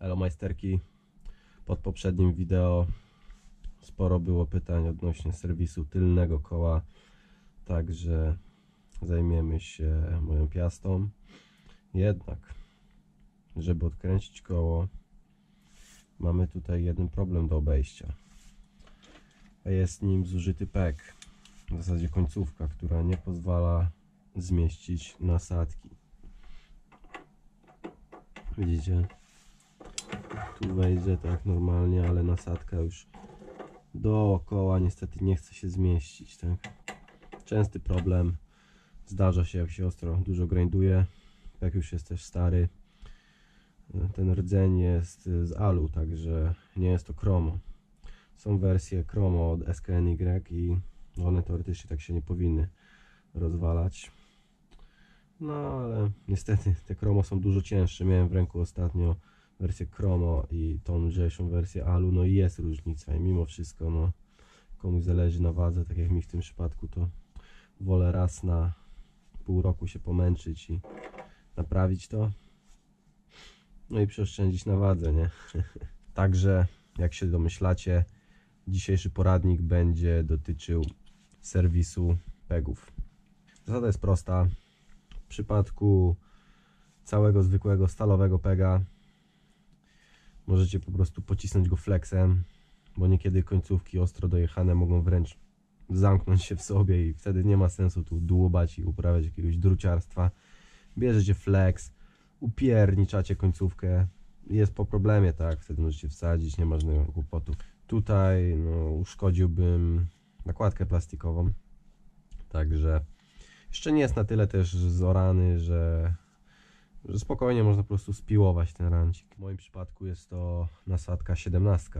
Elo majsterki. Pod poprzednim wideo sporo było pytań odnośnie serwisu tylnego koła. Także zajmiemy się moją piastą. Jednak, żeby odkręcić koło, mamy tutaj jeden problem do obejścia. Jest nim zużyty pek. W zasadzie końcówka, która nie pozwala zmieścić nasadki. Widzicie? Tu wejdzie tak normalnie, ale nasadka już dookoła niestety nie chce się zmieścić, tak? Częsty problem. Zdarza się jak się ostro dużo grinduje. Jak już jest też stary. Ten rdzeń jest z alu, także nie jest to chromo. Są wersje chromo od SKNY i one teoretycznie tak się nie powinny rozwalać. No ale niestety te chromo są dużo cięższe. Miałem w ręku ostatnio wersję chromo i tą lżejszą wersję alu. No i jest różnica i mimo wszystko no komuś zależy na wadze, tak jak mi w tym przypadku to wolę raz na pół roku się pomęczyć i naprawić to. No i przeoszczędzić na wadze, nie? Także jak się domyślacie, dzisiejszy poradnik będzie dotyczył serwisu pegów. Zasada jest prosta. W przypadku całego zwykłego stalowego pega możecie po prostu pocisnąć go flexem, bo niekiedy końcówki ostro dojechane mogą wręcz zamknąć się w sobie i wtedy nie ma sensu tu dłubać i uprawiać jakiegoś druciarstwa. Bierzecie flex, upierniczacie końcówkę, jest po problemie, tak, wtedy możecie wsadzić, nie ma żadnego kłopotu. Tutaj no, uszkodziłbym nakładkę plastikową, także jeszcze nie jest na tyle też zorany, że, że spokojnie można po prostu spiłować ten rancik. W moim przypadku jest to nasadka 17,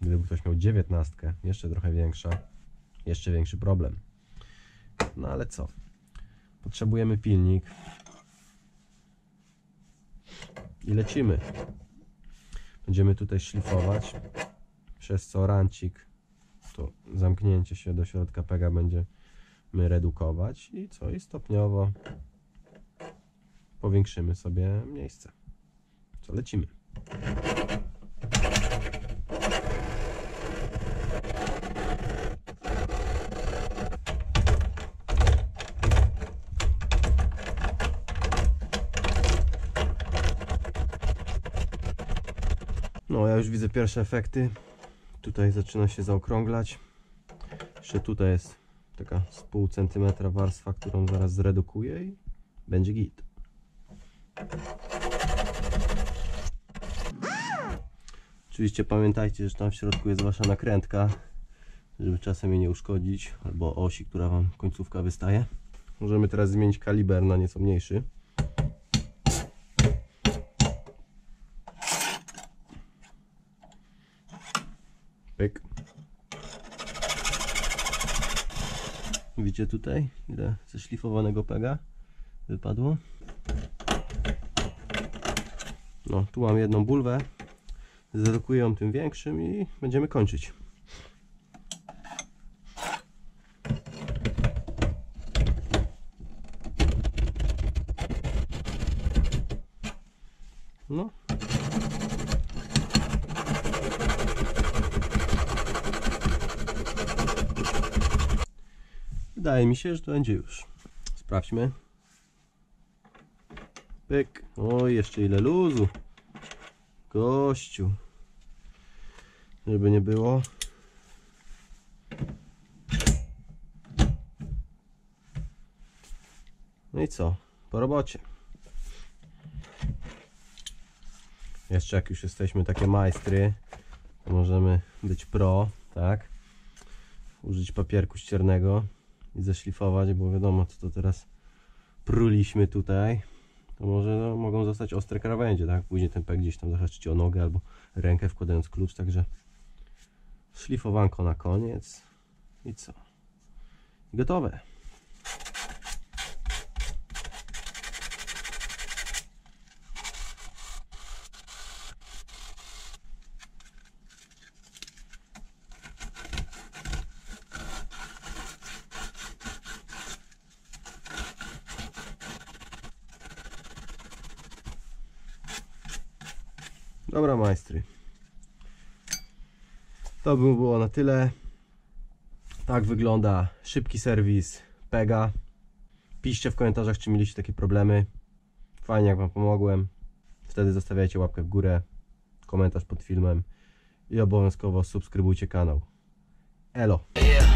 gdyby ktoś miał 19, jeszcze trochę większa, jeszcze większy problem. No ale co? Potrzebujemy pilnik i lecimy. Będziemy tutaj szlifować, przez co rancik, to zamknięcie się do środka pega będziemy redukować i co? I stopniowo powiększymy sobie miejsce. Co lecimy. No, ja już widzę pierwsze efekty. Tutaj zaczyna się zaokrąglać. Jeszcze tutaj jest taka z pół centymetra warstwa, którą zaraz zredukuję i będzie git. Oczywiście pamiętajcie, że tam w środku jest wasza nakrętka, żeby czasem jej nie uszkodzić, albo osi, która wam końcówka wystaje. Możemy teraz zmienić kaliber na nieco mniejszy. Pyk. Widzicie tutaj, ile zeszlifowanego pega wypadło? No, tu mam jedną bulwę. Zredukuję ją tym większym i będziemy kończyć. No. Wydaje mi się, że to będzie już. Sprawdźmy. Pyk. O, jeszcze ile luzu. Gościu. Żeby nie było. No i co? Po robocie. Jeszcze jak już jesteśmy takie majstry, to możemy być pro, tak? Użyć papierku ściernego i zeszlifować, bo wiadomo co to teraz pruliśmy tutaj to może no, mogą zostać ostre krawędzie, tak? Później ten pek gdzieś tam zahaczycie o nogę albo rękę wkładając klucz, także szlifowanko na koniec i co? Gotowe. Dobra, majstry. To by było na tyle. Tak wygląda szybki serwis Pega. Piszcie w komentarzach, czy mieliście takie problemy. Fajnie, jak Wam pomogłem. Wtedy zostawiajcie łapkę w górę, komentarz pod filmem i obowiązkowo subskrybujcie kanał. Elo! Yeah.